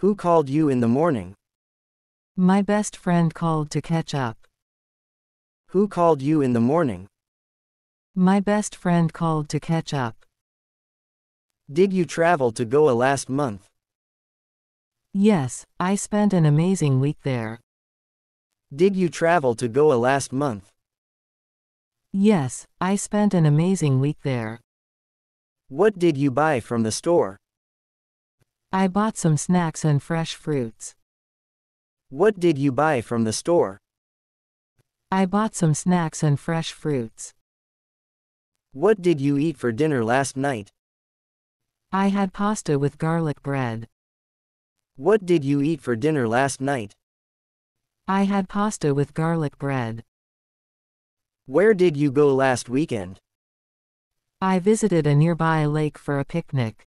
Who called you in the morning? My best friend called to catch up. Who called you in the morning? My best friend called to catch up. Did you travel to Goa last month? Yes, I spent an amazing week there. Did you travel to Goa last month? Yes, I spent an amazing week there. What did you buy from the store? I bought some snacks and fresh fruits. What did you buy from the store? I bought some snacks and fresh fruits. What did you eat for dinner last night? I had pasta with garlic bread. What did you eat for dinner last night? I had pasta with garlic bread. Where did you go last weekend? I visited a nearby lake for a picnic.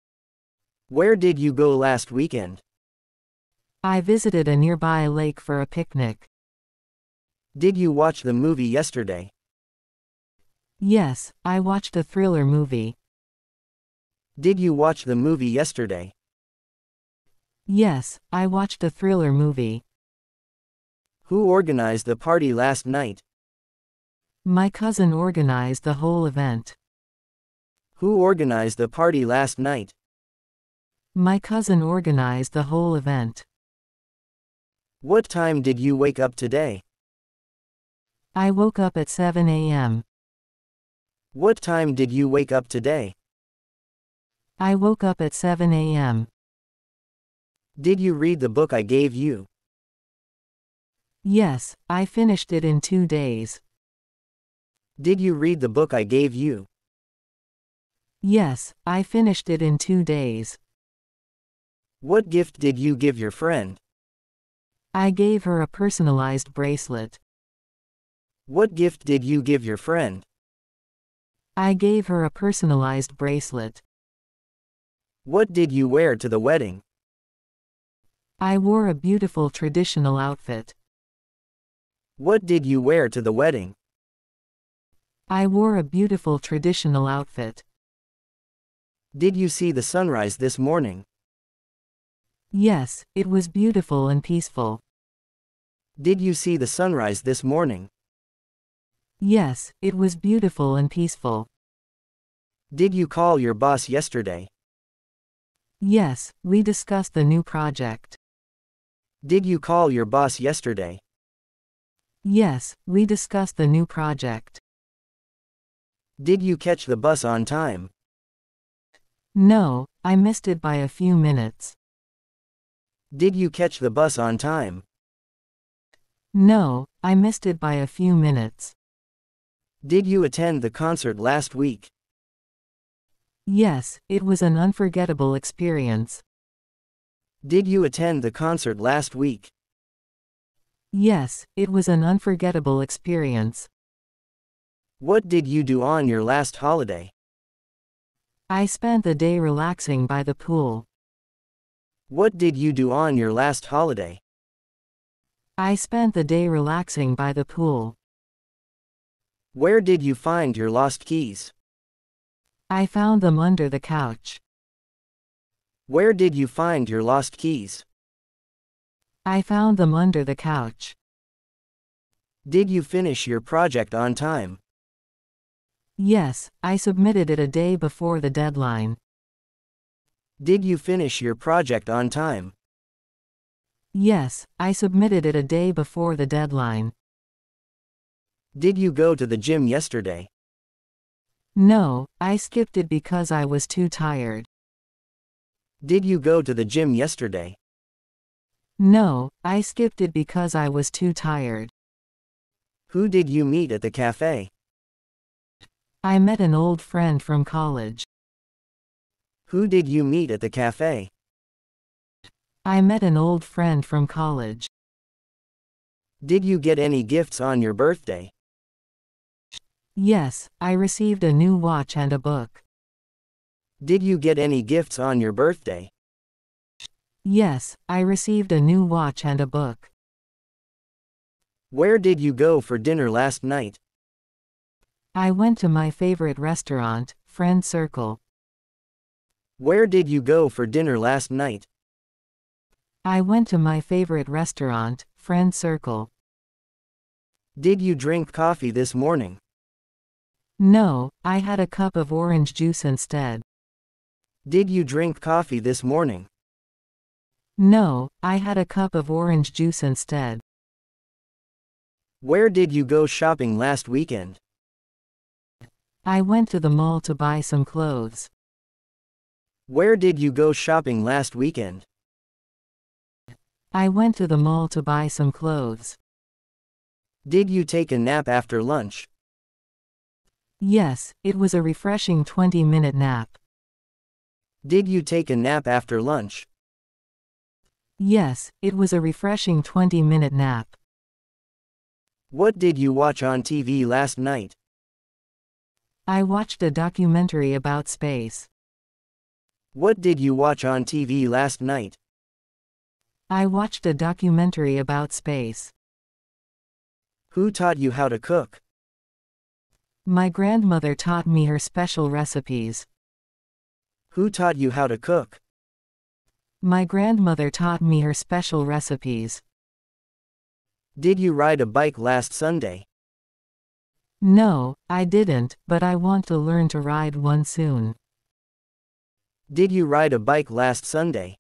Where did you go last weekend? I visited a nearby lake for a picnic. Did you watch the movie yesterday? Yes, I watched a thriller movie. Did you watch the movie yesterday? Yes, I watched a thriller movie. Who organized the party last night? My cousin organized the whole event. Who organized the party last night? My cousin organized the whole event. What time did you wake up today? I woke up at 7 a.m. What time did you wake up today? I woke up at 7 a.m. Did you read the book I gave you? Yes, I finished it in two days. Did you read the book I gave you? Yes, I finished it in two days. What gift did you give your friend? I gave her a personalized bracelet. What gift did you give your friend? I gave her a personalized bracelet. What did you wear to the wedding? I wore a beautiful traditional outfit. What did you wear to the wedding? I wore a beautiful traditional outfit. Did you see the sunrise this morning? Yes, it was beautiful and peaceful. Did you see the sunrise this morning? Yes, it was beautiful and peaceful. Did you call your boss yesterday? Yes, we discussed the new project. Did you call your boss yesterday? Yes, we discussed the new project. Did you catch the bus on time? No, I missed it by a few minutes. Did you catch the bus on time? No, I missed it by a few minutes. Did you attend the concert last week? Yes, it was an unforgettable experience. Did you attend the concert last week? Yes, it was an unforgettable experience. What did you do on your last holiday? I spent the day relaxing by the pool. What did you do on your last holiday? I spent the day relaxing by the pool. Where did you find your lost keys? I found them under the couch. Where did you find your lost keys? I found them under the couch. Did you finish your project on time? Yes, I submitted it a day before the deadline. Did you finish your project on time? Yes, I submitted it a day before the deadline. Did you go to the gym yesterday? No, I skipped it because I was too tired. Did you go to the gym yesterday? No, I skipped it because I was too tired. Who did you meet at the cafe? I met an old friend from college. Who did you meet at the cafe? I met an old friend from college. Did you get any gifts on your birthday? Yes, I received a new watch and a book. Did you get any gifts on your birthday? Yes, I received a new watch and a book. Where did you go for dinner last night? I went to my favorite restaurant, Friend Circle. Where did you go for dinner last night? I went to my favorite restaurant, Friend Circle. Did you drink coffee this morning? No, I had a cup of orange juice instead. Did you drink coffee this morning? No, I had a cup of orange juice instead. Where did you go shopping last weekend? I went to the mall to buy some clothes. Where did you go shopping last weekend? I went to the mall to buy some clothes. Did you take a nap after lunch? Yes, it was a refreshing 20 minute nap. Did you take a nap after lunch? Yes, it was a refreshing 20 minute nap. What did you watch on TV last night? I watched a documentary about space. What did you watch on TV last night? I watched a documentary about space. Who taught you how to cook? My grandmother taught me her special recipes. Who taught you how to cook? My grandmother taught me her special recipes. Did you ride a bike last Sunday? No, I didn't, but I want to learn to ride one soon. Did you ride a bike last Sunday?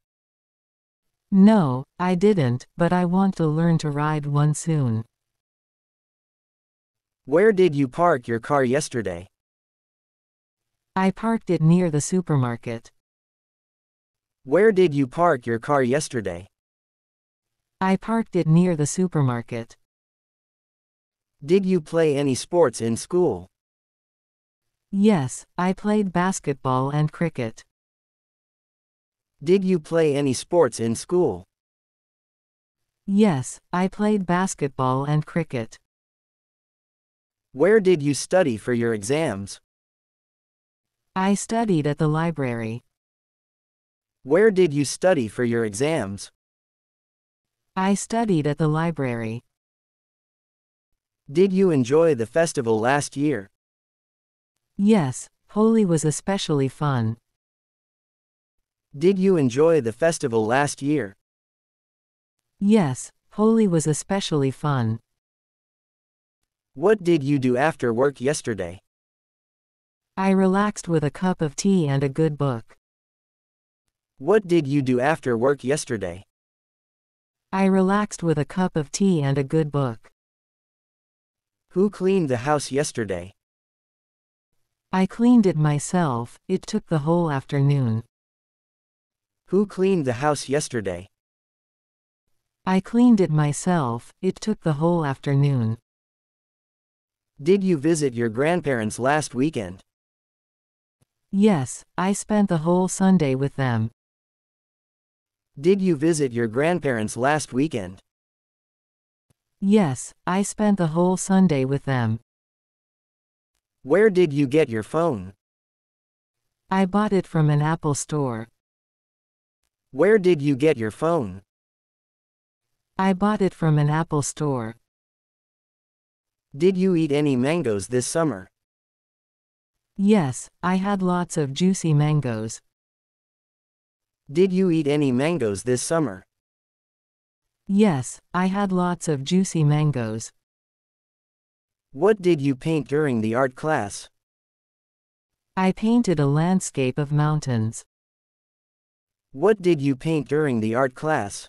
No, I didn't, but I want to learn to ride one soon. Where did you park your car yesterday? I parked it near the supermarket. Where did you park your car yesterday? I parked it near the supermarket. Did you play any sports in school? Yes, I played basketball and cricket. Did you play any sports in school? Yes, I played basketball and cricket. Where did you study for your exams? I studied at the library. Where did you study for your exams? I studied at the library. Did you enjoy the festival last year? Yes, Holi was especially fun. Did you enjoy the festival last year? Yes, Holi was especially fun. What did you do after work yesterday? I relaxed with a cup of tea and a good book. What did you do after work yesterday? I relaxed with a cup of tea and a good book. Who cleaned the house yesterday? I cleaned it myself, it took the whole afternoon. Who cleaned the house yesterday? I cleaned it myself, it took the whole afternoon. Did you visit your grandparents last weekend? Yes, I spent the whole Sunday with them. Did you visit your grandparents last weekend? Yes, I spent the whole Sunday with them. Where did you get your phone? I bought it from an Apple store. Where did you get your phone? I bought it from an Apple store. Did you eat any mangoes this summer? Yes, I had lots of juicy mangoes. Did you eat any mangoes this summer? Yes, I had lots of juicy mangoes. What did you paint during the art class? I painted a landscape of mountains. What did you paint during the art class?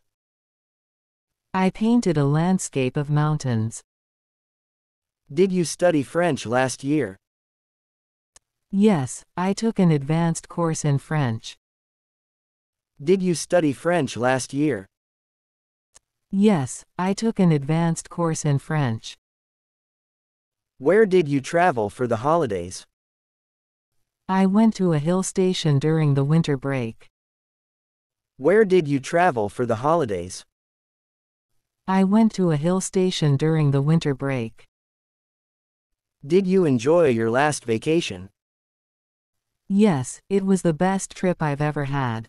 I painted a landscape of mountains. Did you study French last year? Yes, I took an advanced course in French. Did you study French last year? Yes, I took an advanced course in French. Where did you travel for the holidays? I went to a hill station during the winter break. Where did you travel for the holidays? I went to a hill station during the winter break. Did you enjoy your last vacation? Yes, it was the best trip I've ever had.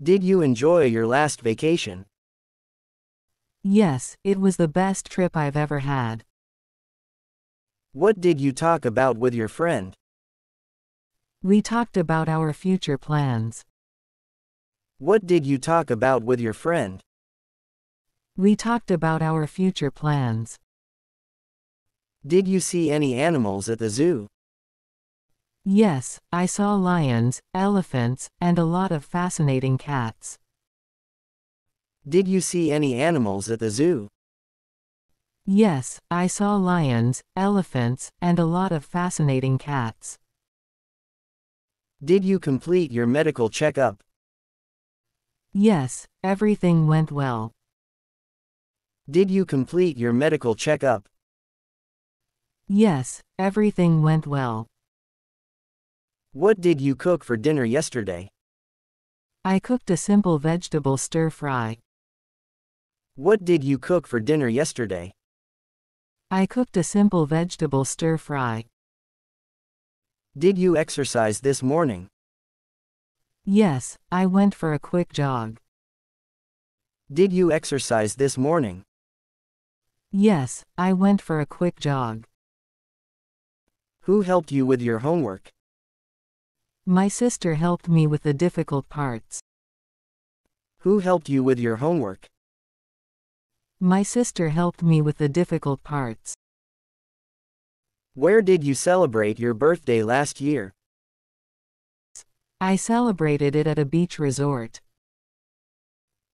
Did you enjoy your last vacation? Yes, it was the best trip I've ever had. What did you talk about with your friend? We talked about our future plans. What did you talk about with your friend? We talked about our future plans. Did you see any animals at the zoo? Yes, I saw lions, elephants, and a lot of fascinating cats. Did you see any animals at the zoo? Yes, I saw lions, elephants, and a lot of fascinating cats. Did you complete your medical checkup? Yes, everything went well. Did you complete your medical checkup? Yes, everything went well. What did you cook for dinner yesterday? I cooked a simple vegetable stir fry. What did you cook for dinner yesterday? I cooked a simple vegetable stir fry. Did you exercise this morning? Yes, I went for a quick jog. Did you exercise this morning? Yes, I went for a quick jog. Who helped you with your homework? My sister helped me with the difficult parts. Who helped you with your homework? My sister helped me with the difficult parts. Where did you celebrate your birthday last year? I celebrated it at a beach resort.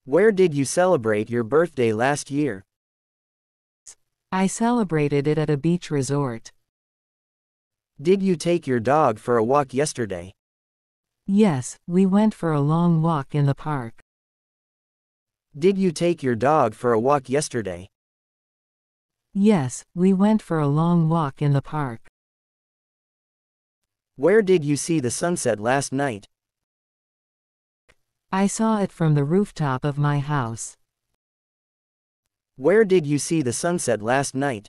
Where did you celebrate your birthday last year? I celebrated it at a beach resort. Did you take your dog for a walk yesterday? Yes, we went for a long walk in the park. Did you take your dog for a walk yesterday? Yes, we went for a long walk in the park. Where did you see the sunset last night? I saw it from the rooftop of my house. Where did you see the sunset last night?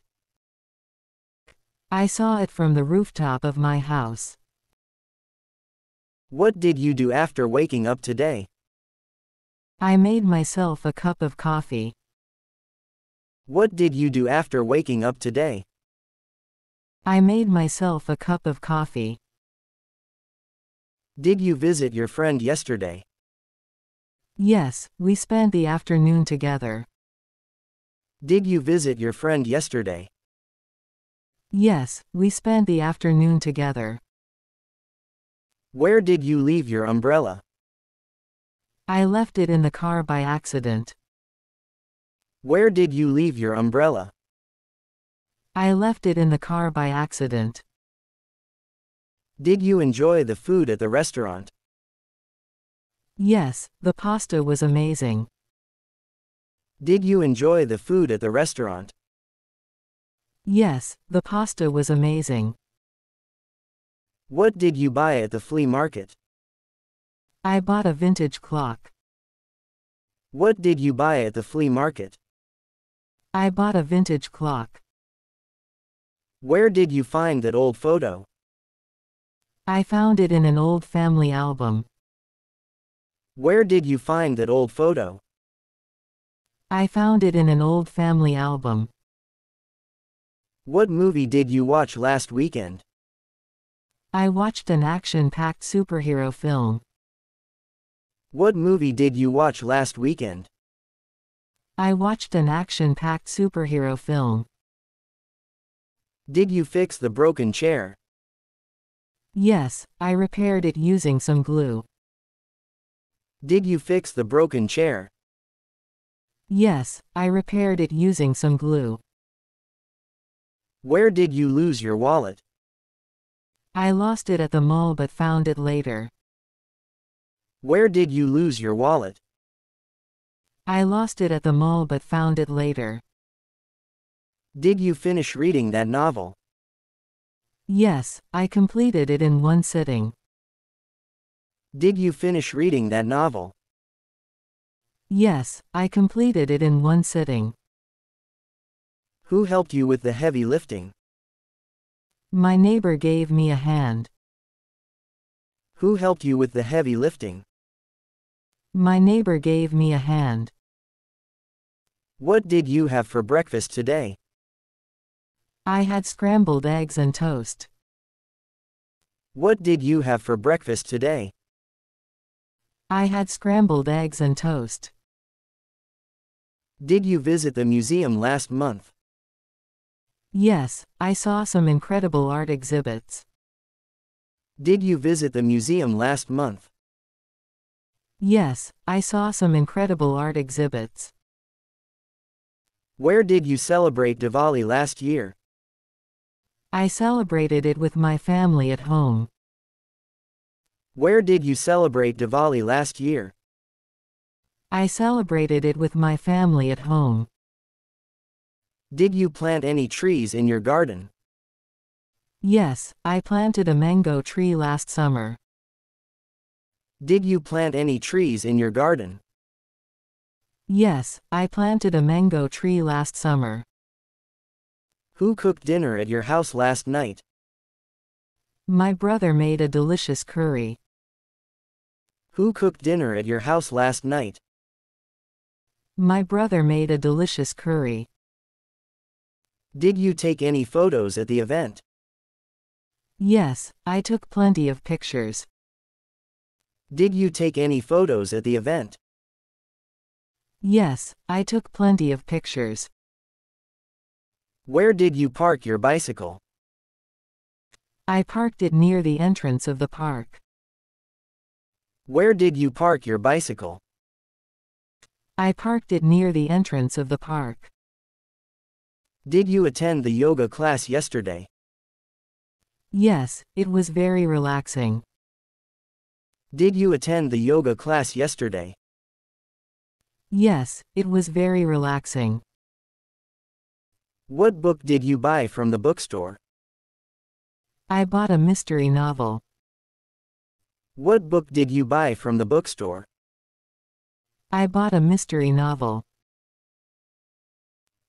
I saw it from the rooftop of my house. What did you do after waking up today? I made myself a cup of coffee. What did you do after waking up today? I made myself a cup of coffee. Did you visit your friend yesterday? Yes, we spent the afternoon together. Did you visit your friend yesterday? Yes, we spent the afternoon together. Where did you leave your umbrella? I left it in the car by accident. Where did you leave your umbrella? I left it in the car by accident. Did you enjoy the food at the restaurant? Yes, the pasta was amazing. Did you enjoy the food at the restaurant? Yes, the pasta was amazing. What did you buy at the flea market? I bought a vintage clock. What did you buy at the flea market? I bought a vintage clock. Where did you find that old photo? I found it in an old family album. Where did you find that old photo? I found it in an old family album. What movie did you watch last weekend? I watched an action-packed superhero film. What movie did you watch last weekend? I watched an action-packed superhero film. Did you fix the broken chair? Yes, I repaired it using some glue. Did you fix the broken chair? Yes, I repaired it using some glue. Where did you lose your wallet? I lost it at the mall but found it later. Where did you lose your wallet? I lost it at the mall but found it later. Did you finish reading that novel? Yes, I completed it in one sitting. Did you finish reading that novel? Yes, I completed it in one sitting. Who helped you with the heavy lifting? My neighbor gave me a hand. Who helped you with the heavy lifting? My neighbor gave me a hand. What did you have for breakfast today? I had scrambled eggs and toast. What did you have for breakfast today? I had scrambled eggs and toast. Did you visit the museum last month? Yes, I saw some incredible art exhibits. Did you visit the museum last month? Yes, I saw some incredible art exhibits. Where did you celebrate Diwali last year? I celebrated it with my family at home. Where did you celebrate Diwali last year? I celebrated it with my family at home. Did you plant any trees in your garden? Yes, I planted a mango tree last summer. Did you plant any trees in your garden? Yes, I planted a mango tree last summer. Who cooked dinner at your house last night? My brother made a delicious curry. Who cooked dinner at your house last night? My brother made a delicious curry. Did you take any photos at the event? Yes, I took plenty of pictures. Did you take any photos at the event? Yes, I took plenty of pictures. Where did you park your bicycle? I parked it near the entrance of the park. Where did you park your bicycle? I parked it near the entrance of the park. Did you attend the yoga class yesterday? Yes, it was very relaxing. Did you attend the yoga class yesterday? Yes, it was very relaxing. What book did you buy from the bookstore? I bought a mystery novel. What book did you buy from the bookstore? I bought a mystery novel.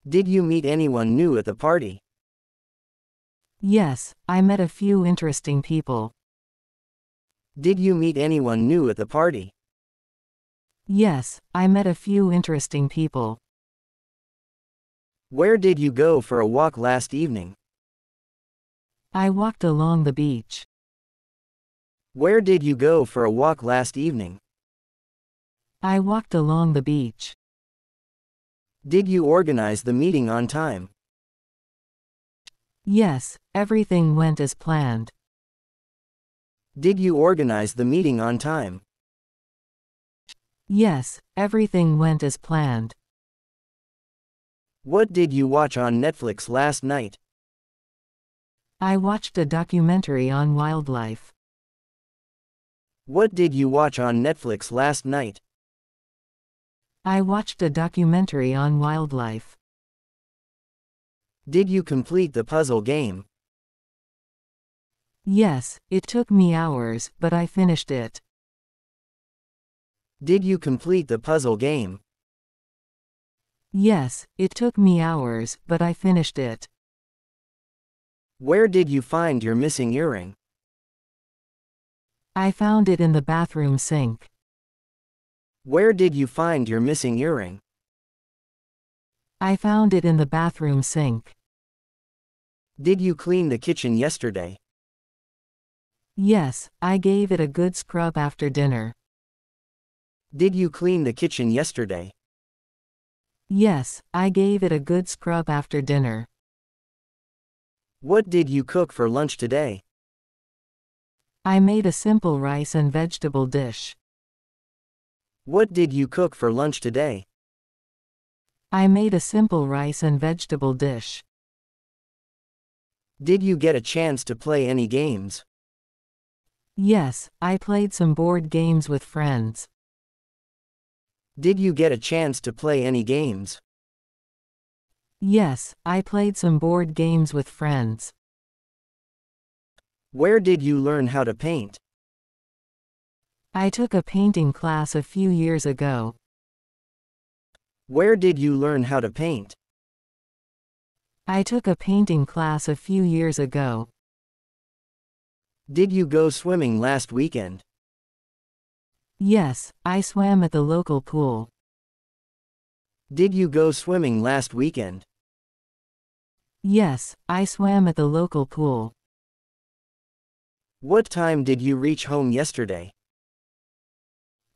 Did you meet anyone new at the party? Yes, I met a few interesting people. Did you meet anyone new at the party? Yes, I met a few interesting people. Where did you go for a walk last evening? I walked along the beach. Where did you go for a walk last evening? I walked along the beach. Did you organize the meeting on time? Yes, everything went as planned. Did you organize the meeting on time? Yes, everything went as planned. What did you watch on Netflix last night? I watched a documentary on wildlife. What did you watch on Netflix last night? I watched a documentary on wildlife. Did you complete the puzzle game? Yes, it took me hours, but I finished it. Did you complete the puzzle game? Yes, it took me hours, but I finished it. Where did you find your missing earring? I found it in the bathroom sink. Where did you find your missing earring? I found it in the bathroom sink. Did you clean the kitchen yesterday? Yes, I gave it a good scrub after dinner. Did you clean the kitchen yesterday? Yes, I gave it a good scrub after dinner. What did you cook for lunch today? I made a simple rice and vegetable dish. What did you cook for lunch today? I made a simple rice and vegetable dish. Did you get a chance to play any games? Yes, I played some board games with friends. Did you get a chance to play any games? Yes, I played some board games with friends. Where did you learn how to paint? I took a painting class a few years ago. Where did you learn how to paint? I took a painting class a few years ago. Did you go swimming last weekend? Yes, I swam at the local pool. Did you go swimming last weekend? Yes, I swam at the local pool. What time did you reach home yesterday?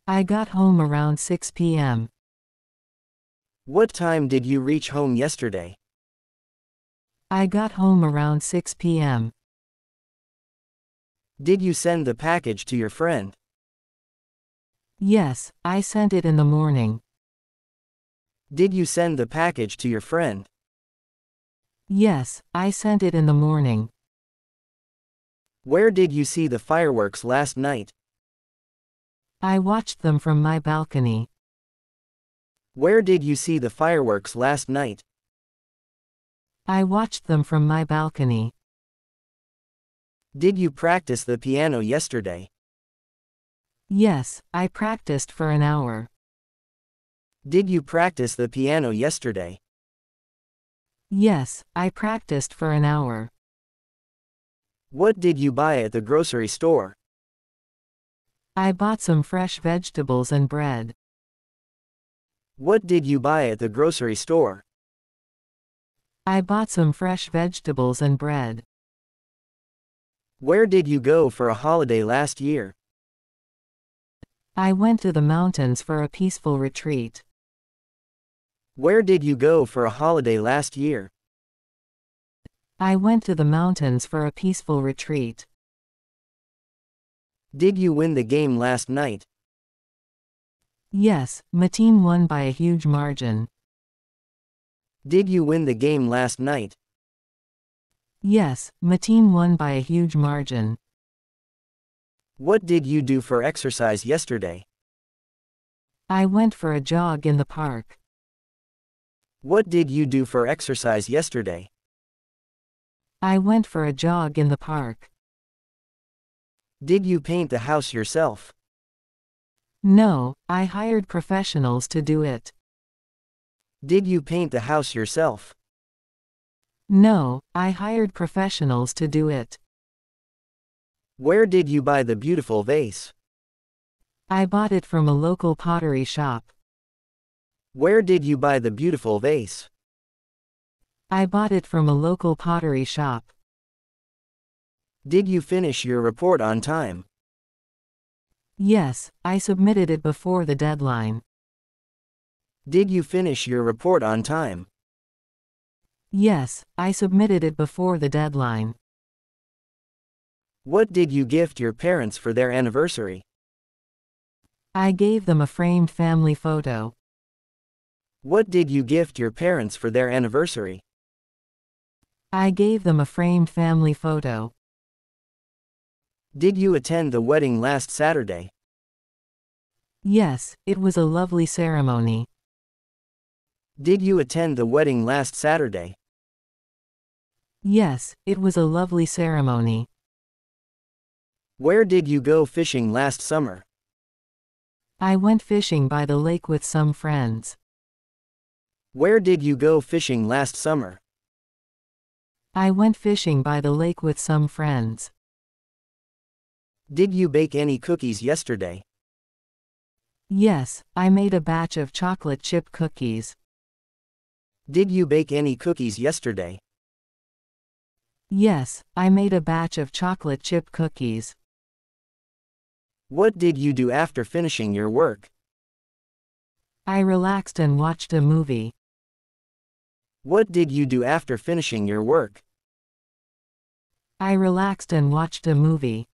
I got home around 6 p.m. What time did you reach home yesterday? I got home around 6 p.m. Did you send the package to your friend? Yes, I sent it in the morning. Did you send the package to your friend? Yes, I sent it in the morning. Where did you see the fireworks last night? I watched them from my balcony. Where did you see the fireworks last night? I watched them from my balcony. Did you practice the piano yesterday? Yes, I practiced for an hour. Did you practice the piano yesterday? Yes, I practiced for an hour. What did you buy at the grocery store? I bought some fresh vegetables and bread. What did you buy at the grocery store? I bought some fresh vegetables and bread. Where did you go for a holiday last year? I went to the mountains for a peaceful retreat. Where did you go for a holiday last year? I went to the mountains for a peaceful retreat. Did you win the game last night? Yes, my team won by a huge margin. Did you win the game last night? Yes, my team won by a huge margin. What did you do for exercise yesterday? I went for a jog in the park. What did you do for exercise yesterday? I went for a jog in the park. Did you paint the house yourself? No, I hired professionals to do it. Did you paint the house yourself? No, I hired professionals to do it. Where did you buy the beautiful vase? I bought it from a local pottery shop. Where did you buy the beautiful vase? I bought it from a local pottery shop. Did you finish your report on time? Yes, I submitted it before the deadline. Did you finish your report on time? Yes, I submitted it before the deadline. What did you gift your parents for their anniversary? I gave them a framed family photo. What did you gift your parents for their anniversary? I gave them a framed family photo. Did you attend the wedding last Saturday? Yes, it was a lovely ceremony. Did you attend the wedding last Saturday? Yes, it was a lovely ceremony. Where did you go fishing last summer? I went fishing by the lake with some friends. Where did you go fishing last summer? I went fishing by the lake with some friends. Did you bake any cookies yesterday? Yes, I made a batch of chocolate chip cookies. Did you bake any cookies yesterday? Yes, I made a batch of chocolate chip cookies. What did you do after finishing your work? I relaxed and watched a movie. What did you do after finishing your work? I relaxed and watched a movie.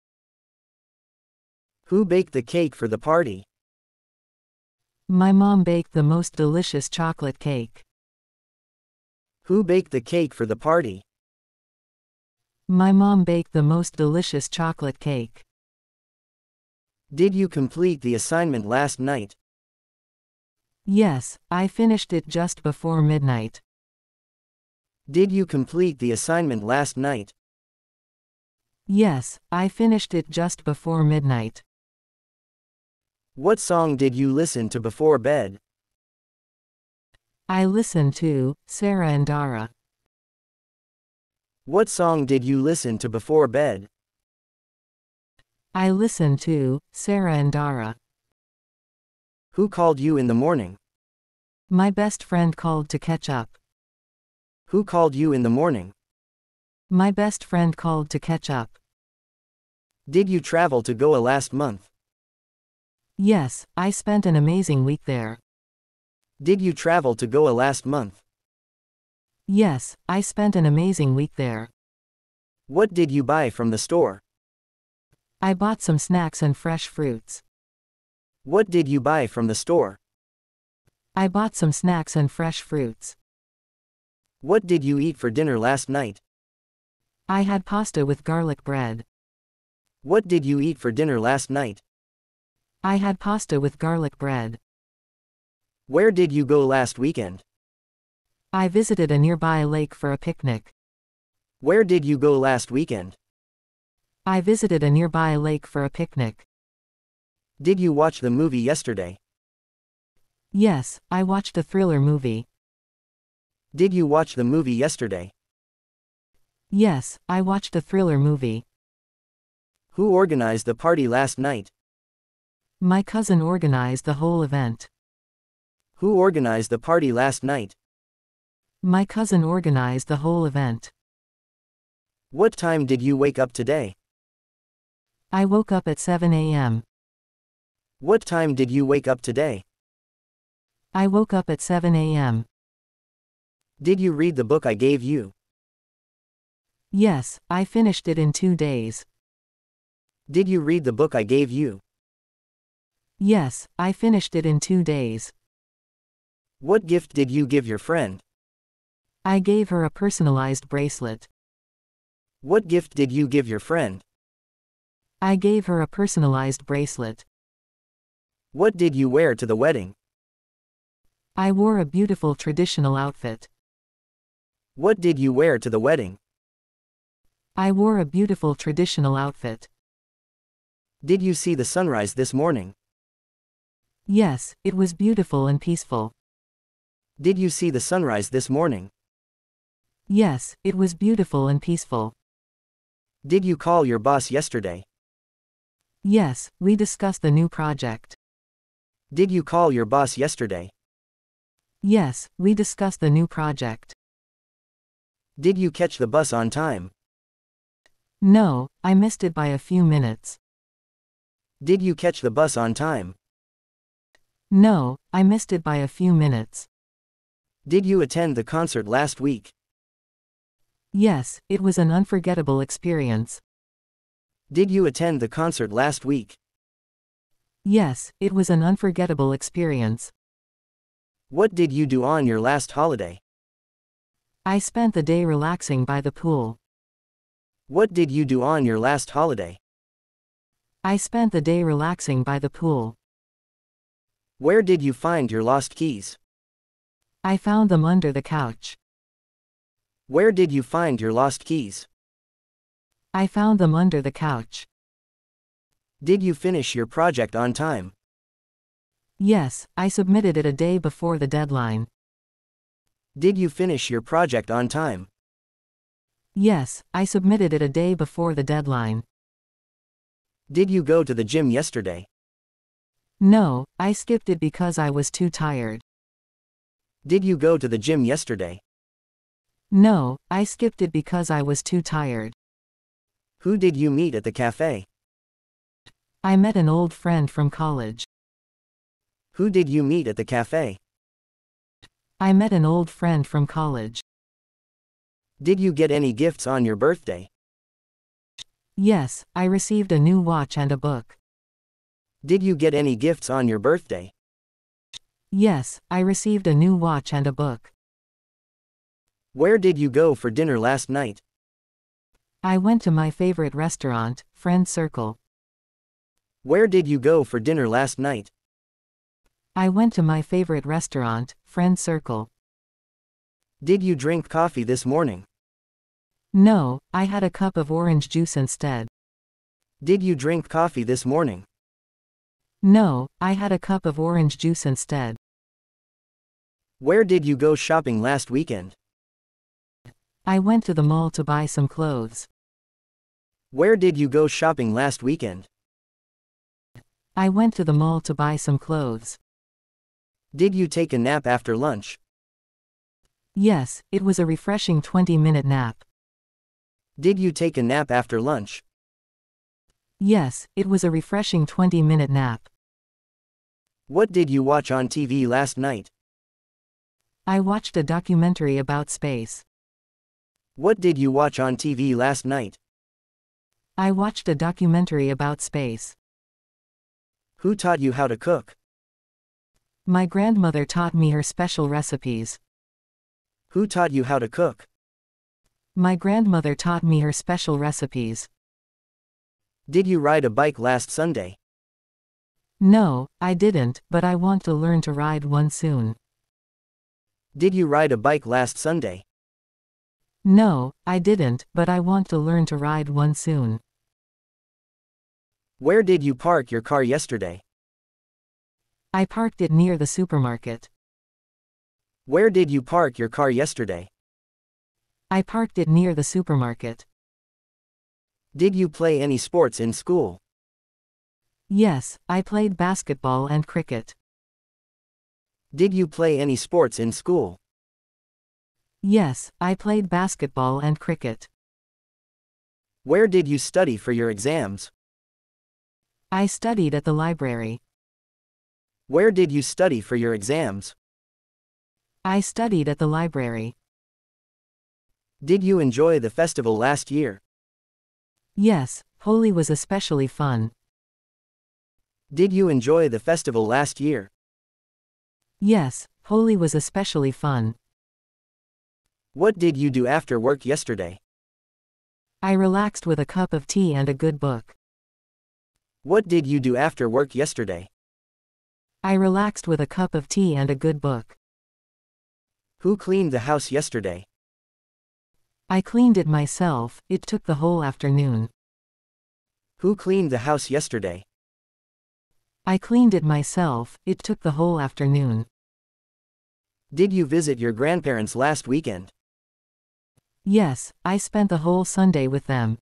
Who baked the cake for the party? My mom baked the most delicious chocolate cake. Who baked the cake for the party? My mom baked the most delicious chocolate cake. Did you complete the assignment last night? Yes, I finished it just before midnight. Did you complete the assignment last night? Yes, I finished it just before midnight. What song did you listen to before bed? I listened to Sarah and Dara. What song did you listen to before bed? I listened to Sarah and Dara. Who called you in the morning? My best friend called to catch up. Who called you in the morning? My best friend called to catch up. Did you travel to Goa last month? Yes, I spent an amazing week there. Did you travel to Goa last month? Yes, I spent an amazing week there. What did you buy from the store? I bought some snacks and fresh fruits. What did you buy from the store? I bought some snacks and fresh fruits. What did you eat for dinner last night? I had pasta with garlic bread. What did you eat for dinner last night? I had pasta with garlic bread. Where did you go last weekend? I visited a nearby lake for a picnic. Where did you go last weekend? I visited a nearby lake for a picnic. Did you watch the movie yesterday? Yes, I watched a thriller movie. Did you watch the movie yesterday? Yes, I watched a thriller movie. Who organized the party last night? My cousin organized the whole event. Who organized the party last night? My cousin organized the whole event. What time did you wake up today? I woke up at 7 a.m. What time did you wake up today? I woke up at 7 a.m. Did you read the book I gave you? Yes, I finished it in two days. Did you read the book I gave you? Yes, I finished it in two days. What gift did you give your friend? I gave her a personalized bracelet. What gift did you give your friend? I gave her a personalized bracelet. What did you wear to the wedding? I wore a beautiful traditional outfit. What did you wear to the wedding? I wore a beautiful traditional outfit. Did you see the sunrise this morning? Yes, it was beautiful and peaceful. Did you see the sunrise this morning? Yes, it was beautiful and peaceful. Did you call your boss yesterday? Yes, we discussed the new project. Did you call your boss yesterday? Yes, we discussed the new project. Did you catch the bus on time? No, I missed it by a few minutes. Did you catch the bus on time? No, I missed it by a few minutes. Did you attend the concert last week? Yes, it was an unforgettable experience. Did you attend the concert last week? Yes, it was an unforgettable experience. What did you do on your last holiday? I spent the day relaxing by the pool. What did you do on your last holiday? I spent the day relaxing by the pool. Where did you find your lost keys? I found them under the couch. Where did you find your lost keys? I found them under the couch. Did you finish your project on time? Yes, I submitted it a day before the deadline. Did you finish your project on time? Yes, I submitted it a day before the deadline. Did you go to the gym yesterday? No, I skipped it because I was too tired. Did you go to the gym yesterday? No, I skipped it because I was too tired. Who did you meet at the cafe? I met an old friend from college. Who did you meet at the cafe? I met an old friend from college. Did you get any gifts on your birthday? Yes, I received a new watch and a book. Did you get any gifts on your birthday? Yes, I received a new watch and a book. Where did you go for dinner last night? I went to my favorite restaurant, Friend Circle. Where did you go for dinner last night? I went to my favorite restaurant, Friend Circle. Did you drink coffee this morning? No, I had a cup of orange juice instead. Did you drink coffee this morning? No, I had a cup of orange juice instead. Where did you go shopping last weekend? I went to the mall to buy some clothes. Where did you go shopping last weekend? I went to the mall to buy some clothes. Did you take a nap after lunch? Yes, it was a refreshing 20 minute nap. Did you take a nap after lunch? Yes, it was a refreshing 20 minute nap. What did you watch on TV last night? I watched a documentary about space. What did you watch on TV last night? I watched a documentary about space. Who taught you how to cook? My grandmother taught me her special recipes. Who taught you how to cook? My grandmother taught me her special recipes. Did you ride a bike last Sunday? No, I didn't, but I want to learn to ride one soon. Did you ride a bike last Sunday? No, I didn't, but I want to learn to ride one soon. Where did you park your car yesterday? I parked it near the supermarket. Where did you park your car yesterday? I parked it near the supermarket. Did you play any sports in school? Yes, I played basketball and cricket. Did you play any sports in school? Yes, I played basketball and cricket. Where did you study for your exams? I studied at the library. Where did you study for your exams? I studied at the library. Did you enjoy the festival last year? Yes, Holi was especially fun. Did you enjoy the festival last year? Yes, Holi was especially fun. What did you do after work yesterday? I relaxed with a cup of tea and a good book. What did you do after work yesterday? I relaxed with a cup of tea and a good book. Who cleaned the house yesterday? I cleaned it myself, it took the whole afternoon. Who cleaned the house yesterday? I cleaned it myself, it took the whole afternoon. Did you visit your grandparents last weekend? Yes, I spent the whole Sunday with them.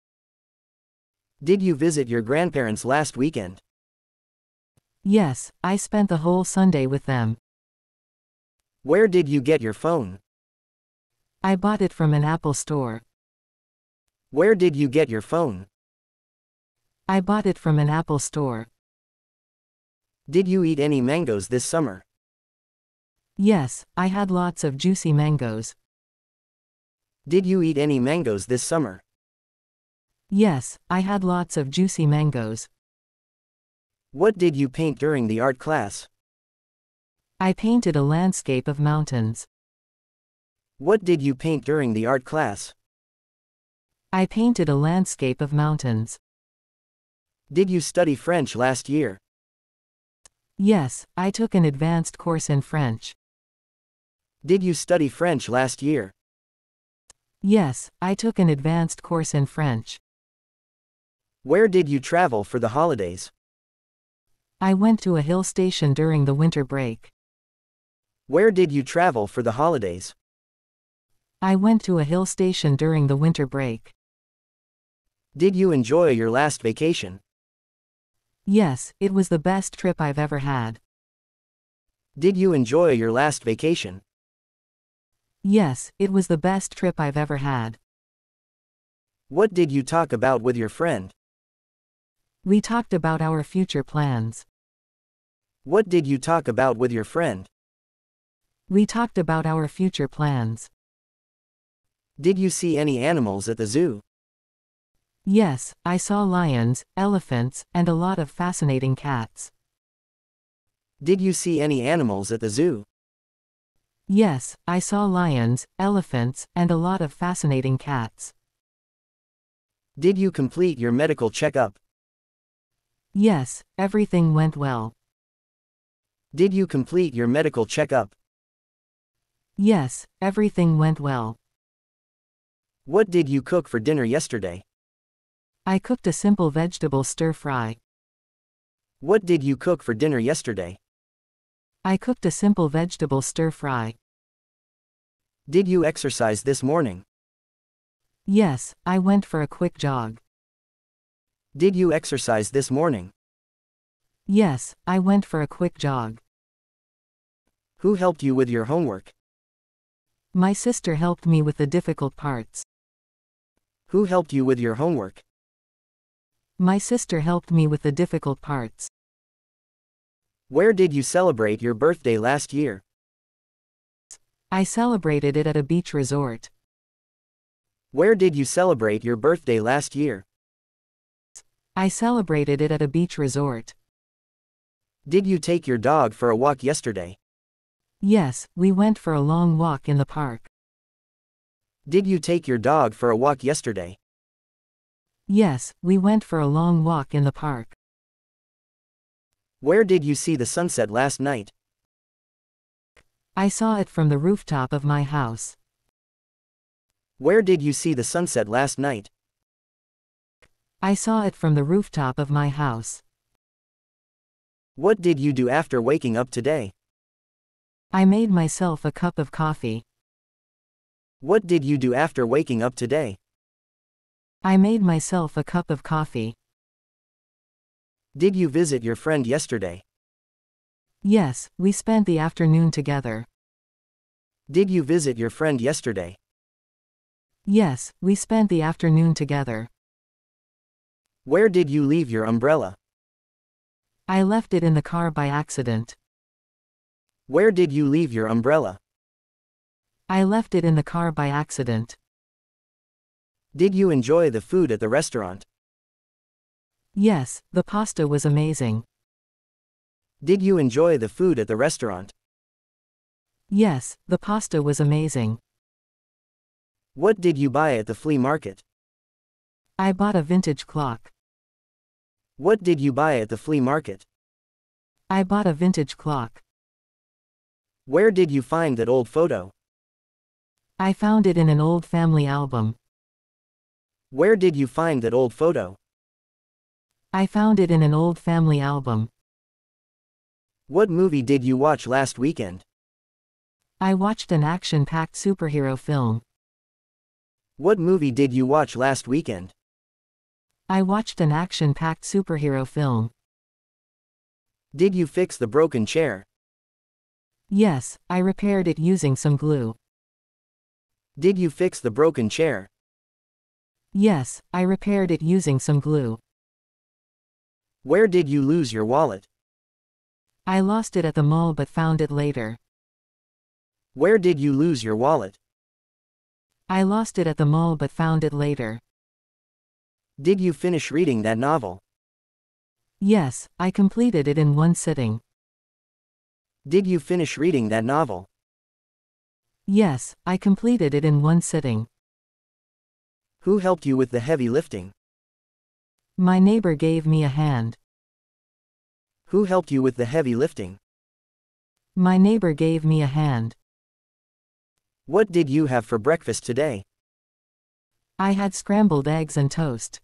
Did you visit your grandparents last weekend? Yes, I spent the whole Sunday with them. Where did you get your phone? I bought it from an Apple store. Where did you get your phone? I bought it from an Apple store. Did you eat any mangoes this summer? Yes, I had lots of juicy mangoes. Did you eat any mangoes this summer? Yes, I had lots of juicy mangoes. What did you paint during the art class? I painted a landscape of mountains. What did you paint during the art class? I painted a landscape of mountains. Did you study French last year? Yes, I took an advanced course in French. Did you study French last year? Yes, I took an advanced course in French. Where did you travel for the holidays? I went to a hill station during the winter break. Where did you travel for the holidays? I went to a hill station during the winter break. Did you enjoy your last vacation? Yes, it was the best trip I've ever had. Did you enjoy your last vacation? Yes, it was the best trip I've ever had. What did you talk about with your friend? We talked about our future plans. What did you talk about with your friend? We talked about our future plans. Did you see any animals at the zoo? Yes, I saw lions, elephants, and a lot of fascinating cats. Did you see any animals at the zoo? Yes, I saw lions, elephants, and a lot of fascinating cats. Did you complete your medical checkup? Yes, everything went well. Did you complete your medical checkup? Yes, everything went well. What did you cook for dinner yesterday? I cooked a simple vegetable stir fry. What did you cook for dinner yesterday? I cooked a simple vegetable stir fry. Did you exercise this morning? Yes, I went for a quick jog. Did you exercise this morning? Yes, I went for a quick jog. Who helped you with your homework? My sister helped me with the difficult parts. Who helped you with your homework? My sister helped me with the difficult parts. Where did you celebrate your birthday last year? I celebrated it at a beach resort. Where did you celebrate your birthday last year? I celebrated it at a beach resort. Did you take your dog for a walk yesterday? Yes, we went for a long walk in the park. Did you take your dog for a walk yesterday? Yes, we went for a long walk in the park. Where did you see the sunset last night? I saw it from the rooftop of my house. Where did you see the sunset last night? I saw it from the rooftop of my house. What did you do after waking up today? I made myself a cup of coffee. What did you do after waking up today? I made myself a cup of coffee. Did you visit your friend yesterday? Yes, we spent the afternoon together. Did you visit your friend yesterday? Yes, we spent the afternoon together. Where did you leave your umbrella? I left it in the car by accident. Where did you leave your umbrella? I left it in the car by accident. Did you enjoy the food at the restaurant? Yes, the pasta was amazing. Did you enjoy the food at the restaurant? Yes, the pasta was amazing. What did you buy at the flea market? I bought a vintage clock. What did you buy at the flea market? I bought a vintage clock. Where did you find that old photo? I found it in an old family album. Where did you find that old photo? I found it in an old family album. What movie did you watch last weekend? I watched an action packed superhero film. What movie did you watch last weekend? I watched an action packed superhero film. Did you fix the broken chair? Yes, I repaired it using some glue. Did you fix the broken chair? Yes, I repaired it using some glue. Where did you lose your wallet? I lost it at the mall but found it later. Where did you lose your wallet? I lost it at the mall but found it later. Did you finish reading that novel? Yes, I completed it in one sitting. Did you finish reading that novel? Yes, I completed it in one sitting. Who helped you with the heavy lifting? My neighbor gave me a hand. Who helped you with the heavy lifting? My neighbor gave me a hand. What did you have for breakfast today? I had scrambled eggs and toast.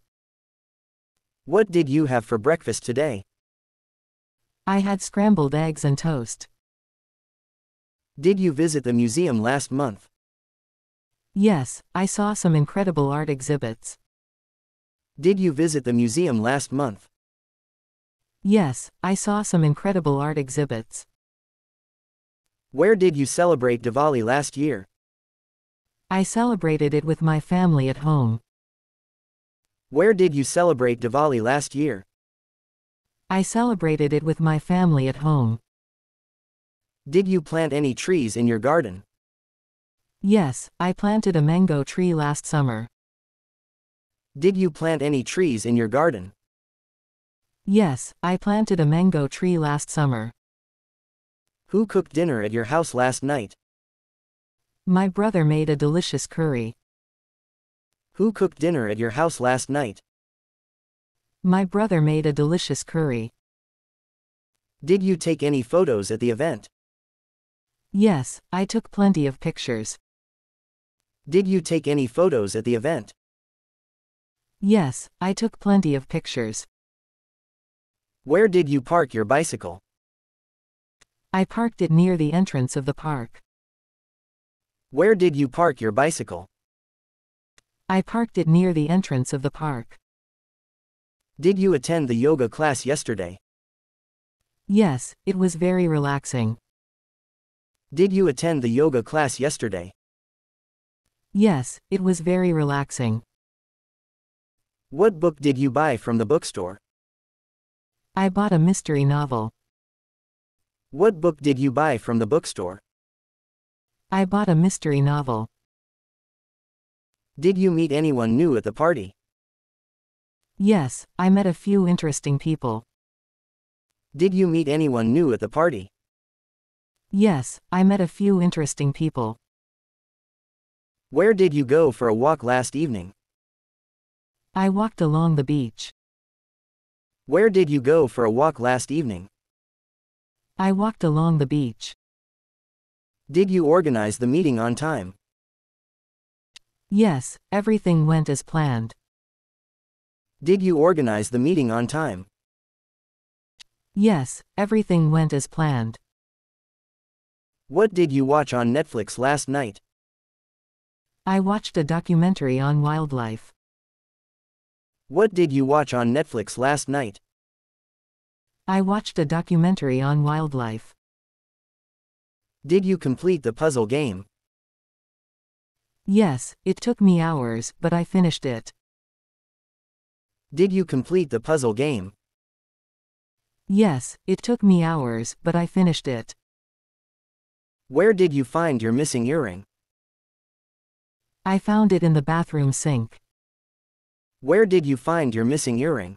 What did you have for breakfast today? I had scrambled eggs and toast. Did you visit the museum last month? Yes, I saw some incredible art exhibits. Did you visit the museum last month? Yes, I saw some incredible art exhibits. Where did you celebrate Diwali last year? I celebrated it with my family at home. Where did you celebrate Diwali last year? I celebrated it with my family at home. Did you plant any trees in your garden? Yes, I planted a mango tree last summer. Did you plant any trees in your garden? Yes, I planted a mango tree last summer. Who cooked dinner at your house last night? My brother made a delicious curry. Who cooked dinner at your house last night? My brother made a delicious curry. Did you take any photos at the event? Yes, I took plenty of pictures. Did you take any photos at the event? Yes, I took plenty of pictures. Where did you park your bicycle? I parked it near the entrance of the park. Where did you park your bicycle? I parked it near the entrance of the park. Did you attend the yoga class yesterday? Yes, it was very relaxing. Did you attend the yoga class yesterday? Yes, it was very relaxing. What book did you buy from the bookstore? I bought a mystery novel. What book did you buy from the bookstore? I bought a mystery novel. Did you meet anyone new at the party? Yes, I met a few interesting people. Did you meet anyone new at the party? Yes, I met a few interesting people. Where did you go for a walk last evening? I walked along the beach. Where did you go for a walk last evening? I walked along the beach. Did you organize the meeting on time? Yes, everything went as planned. Did you organize the meeting on time? Yes, everything went as planned. What did you watch on Netflix last night? I watched a documentary on wildlife. What did you watch on Netflix last night? I watched a documentary on wildlife. Did you complete the puzzle game? Yes, it took me hours, but I finished it. Did you complete the puzzle game? Yes, it took me hours, but I finished it. Where did you find your missing earring? I found it in the bathroom sink. Where did you find your missing earring?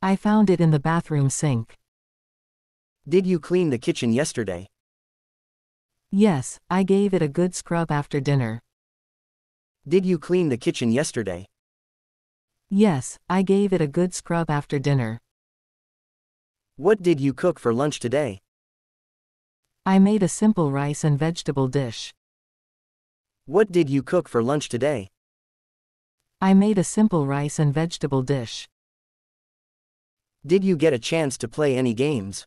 I found it in the bathroom sink. Did you clean the kitchen yesterday? Yes, I gave it a good scrub after dinner. Did you clean the kitchen yesterday? Yes, I gave it a good scrub after dinner. What did you cook for lunch today? I made a simple rice and vegetable dish. What did you cook for lunch today? I made a simple rice and vegetable dish. Did you get a chance to play any games?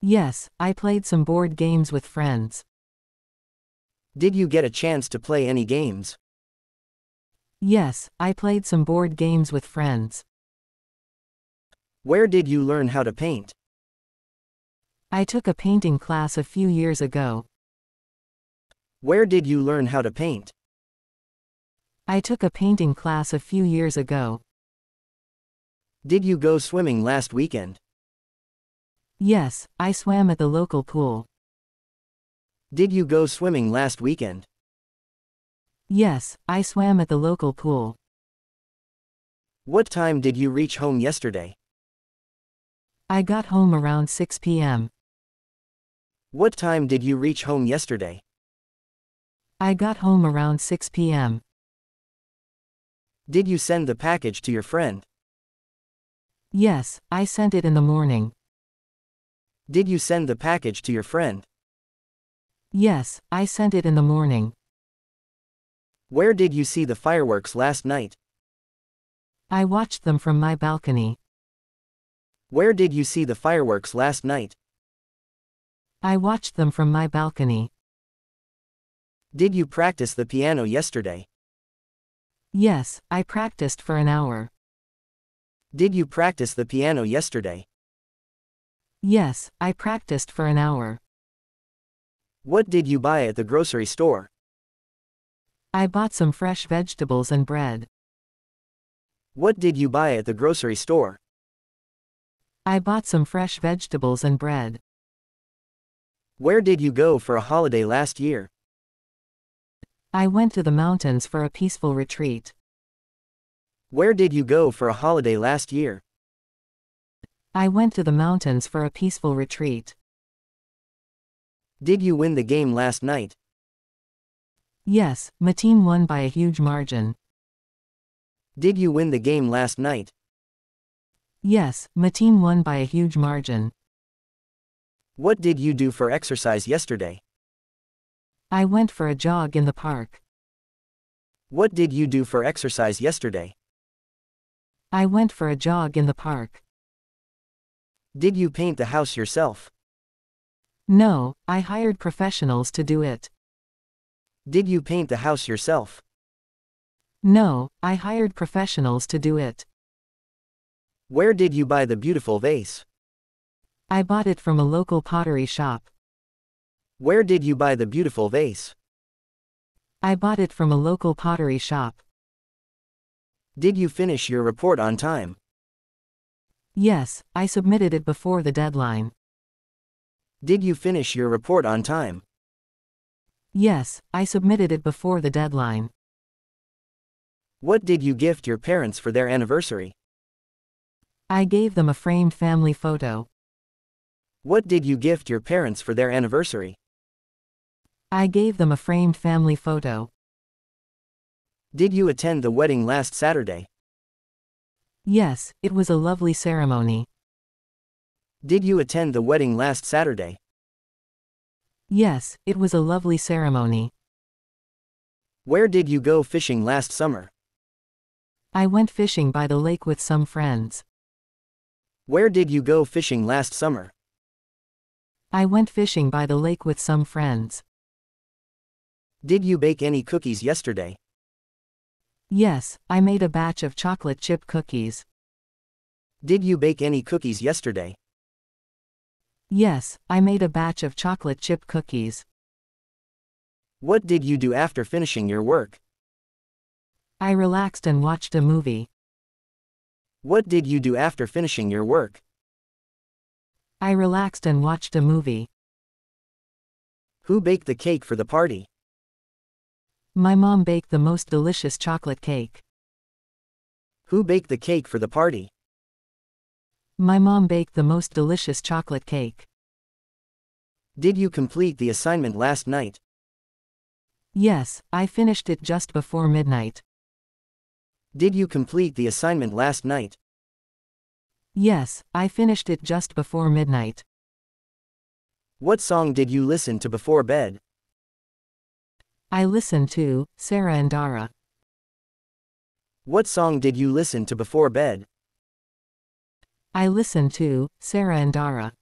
Yes, I played some board games with friends. Did you get a chance to play any games? Yes, I played some board games with friends. Where did you learn how to paint? I took a painting class a few years ago. Where did you learn how to paint? I took a painting class a few years ago. Did you go swimming last weekend? Yes, I swam at the local pool. Did you go swimming last weekend? Yes, I swam at the local pool. What time did you reach home yesterday? I got home around 6 p.m. What time did you reach home yesterday? I got home around 6 p.m. Did you send the package to your friend? Yes, I sent it in the morning. Did you send the package to your friend? Yes, I sent it in the morning. Where did you see the fireworks last night? I watched them from my balcony. Where did you see the fireworks last night? I watched them from my balcony. Did you practice the piano yesterday? Yes, I practiced for an hour. Did you practice the piano yesterday? Yes, I practiced for an hour. What did you buy at the grocery store? I bought some fresh vegetables and bread. What did you buy at the grocery store? I bought some fresh vegetables and bread. Where did you go for a holiday last year? I went to the mountains for a peaceful retreat. Where did you go for a holiday last year? I went to the mountains for a peaceful retreat. Did you win the game last night? Yes, my team won by a huge margin. Did you win the game last night? Yes, my team won by a huge margin. What did you do for exercise yesterday? I went for a jog in the park. What did you do for exercise yesterday? I went for a jog in the park. Did you paint the house yourself? No, I hired professionals to do it. Did you paint the house yourself? No, I hired professionals to do it. Where did you buy the beautiful vase? I bought it from a local pottery shop. Where did you buy the beautiful vase? I bought it from a local pottery shop. Did you finish your report on time? Yes, I submitted it before the deadline. Did you finish your report on time? Yes, I submitted it before the deadline. What did you gift your parents for their anniversary? I gave them a framed family photo. What did you gift your parents for their anniversary? I gave them a framed family photo. Did you attend the wedding last Saturday? Yes, it was a lovely ceremony. Did you attend the wedding last Saturday? Yes, it was a lovely ceremony. Where did you go fishing last summer? I went fishing by the lake with some friends. Where did you go fishing last summer? I went fishing by the lake with some friends. Did you bake any cookies yesterday? Yes, I made a batch of chocolate chip cookies. Did you bake any cookies yesterday? Yes, I made a batch of chocolate chip cookies. What did you do after finishing your work? I relaxed and watched a movie. What did you do after finishing your work? I relaxed and watched a movie. Who baked the cake for the party? My mom baked the most delicious chocolate cake. Who baked the cake for the party? My mom baked the most delicious chocolate cake. Did you complete the assignment last night? Yes, I finished it just before midnight. Did you complete the assignment last night? Yes, I finished it just before midnight. What song did you listen to before bed? I listened to Sarah and Dara. What song did you listen to before bed? I listened to Sarah and Dara.